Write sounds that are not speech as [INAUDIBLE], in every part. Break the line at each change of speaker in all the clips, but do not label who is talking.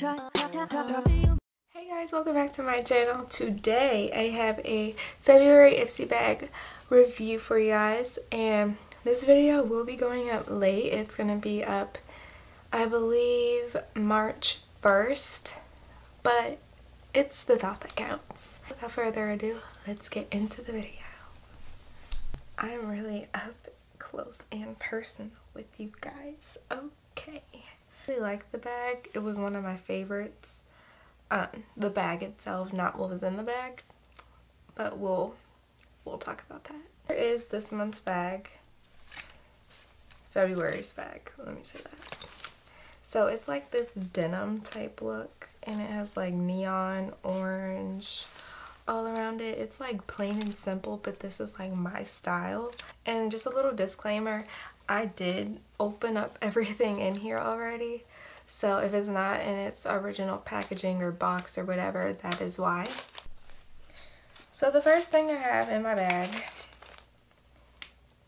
Hey guys, welcome back to my channel. Today I have a February Ipsy bag review for you guys and this video will be going up late. It's going to be up I believe March 1st but it's the thought that counts. Without further ado, let's get into the video. I'm really up close and personal with you guys. Okay. Really like the bag. It was one of my favorites. Um, the bag itself, not what was in the bag. But we'll we'll talk about that. Here is this month's bag. February's bag. Let me say that. So it's like this denim type look and it has like neon orange all around it. It's like plain and simple, but this is like my style. And just a little disclaimer, I did open up [LAUGHS] everything in here already. So if it's not in its original packaging or box or whatever, that is why. So the first thing I have in my bag,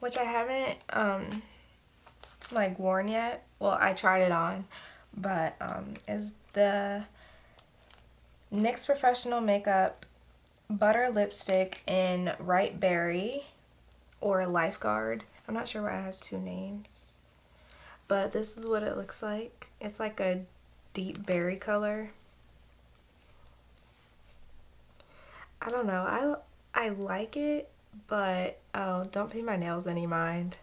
which I haven't um, like worn yet, well I tried it on, but um, is the NYX Professional Makeup Butter Lipstick in Ripe Berry or Lifeguard. I'm not sure why it has two names. But this is what it looks like. It's like a deep berry color. I don't know. I, I like it, but oh, don't pay my nails any mind.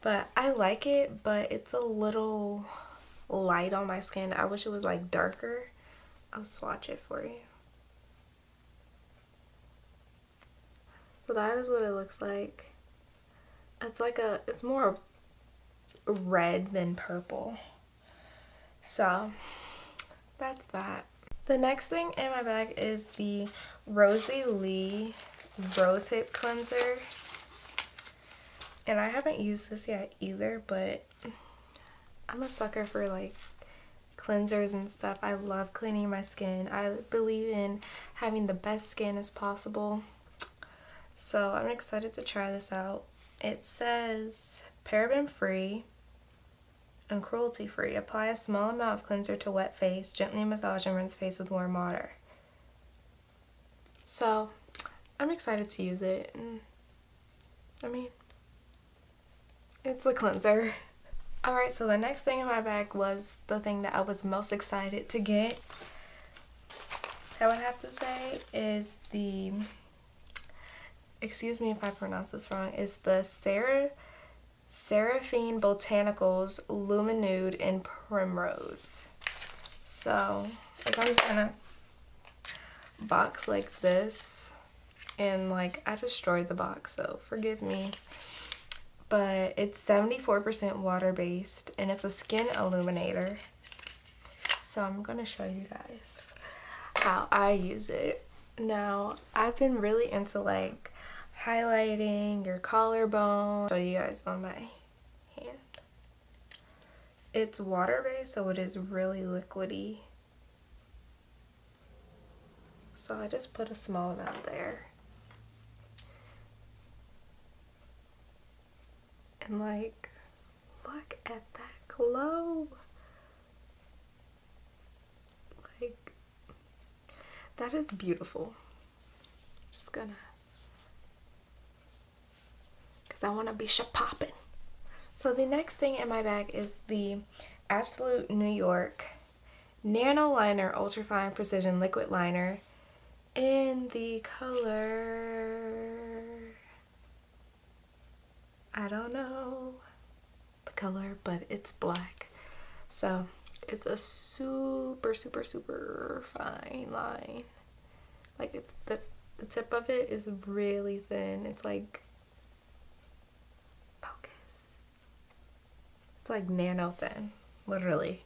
But I like it, but it's a little light on my skin. I wish it was like darker. I'll swatch it for you. So that is what it looks like. It's like a, it's more red than purple. So that's that. The next thing in my bag is the Rosie Lee Rose Hip Cleanser. And I haven't used this yet either, but I'm a sucker for like cleansers and stuff. I love cleaning my skin. I believe in having the best skin as possible. So I'm excited to try this out. It says paraben free and cruelty free. Apply a small amount of cleanser to wet face. Gently massage and rinse face with warm water. So I'm excited to use it. I mean, it's a cleanser. [LAUGHS] Alright, so the next thing in my bag was the thing that I was most excited to get. I would have to say is the excuse me if I pronounce this wrong, is the Sarah Seraphine Botanicals Luminude in Primrose. So, like I'm just gonna box like this and like I destroyed the box so forgive me. But it's 74% water based and it's a skin illuminator. So I'm gonna show you guys how I use it. Now I've been really into like highlighting your collarbone. Show you guys on my hand. It's water-based, so it is really liquidy. So I just put a small amount there. And like, look at that glow. Like, that is beautiful. Just gonna because I want to be popping. So the next thing in my bag is the Absolute New York Nano Liner Ultra Fine Precision Liquid Liner in the color, I don't know the color, but it's black. So it's a super, super, super fine line. Like it's the, the tip of it is really thin. It's like It's like nano thin, literally.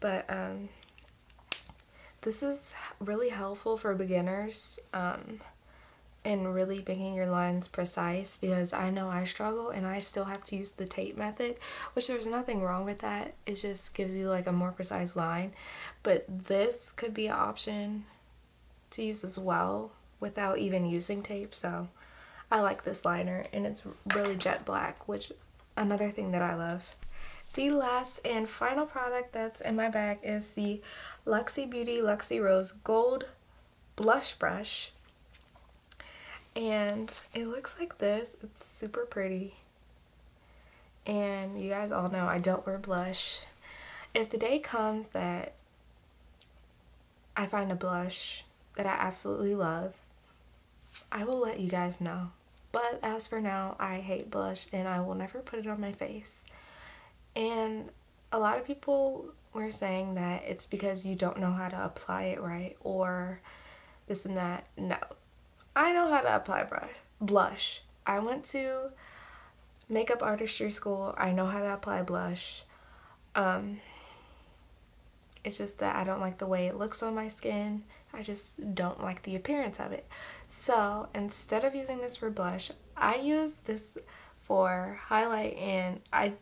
But um, this is really helpful for beginners um, in really making your lines precise because I know I struggle and I still have to use the tape method, which there's nothing wrong with that. It just gives you like a more precise line. But this could be an option to use as well without even using tape. So I like this liner and it's really jet black, which another thing that I love. The last and final product that's in my bag is the Luxie Beauty Luxie Rose Gold Blush Brush. And it looks like this. It's super pretty. And you guys all know I don't wear blush. If the day comes that I find a blush that I absolutely love, I will let you guys know. But as for now, I hate blush and I will never put it on my face. And a lot of people were saying that it's because you don't know how to apply it right or this and that. No. I know how to apply brush, blush. I went to makeup artistry school. I know how to apply blush. Um, it's just that I don't like the way it looks on my skin. I just don't like the appearance of it. So instead of using this for blush, I use this for highlight and I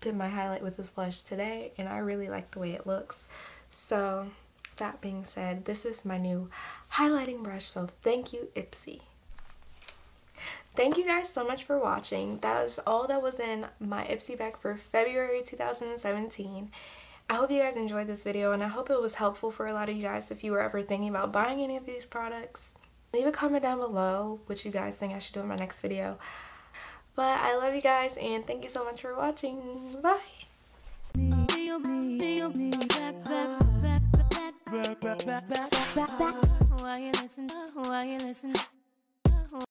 did my highlight with this blush today and I really like the way it looks. So that being said, this is my new highlighting brush. So thank you Ipsy. Thank you guys so much for watching. That was all that was in my Ipsy bag for February 2017. I hope you guys enjoyed this video and I hope it was helpful for a lot of you guys if you were ever thinking about buying any of these products. Leave a comment down below what you guys think I should do in my next video. But I love you guys and thank you so much for watching. Bye!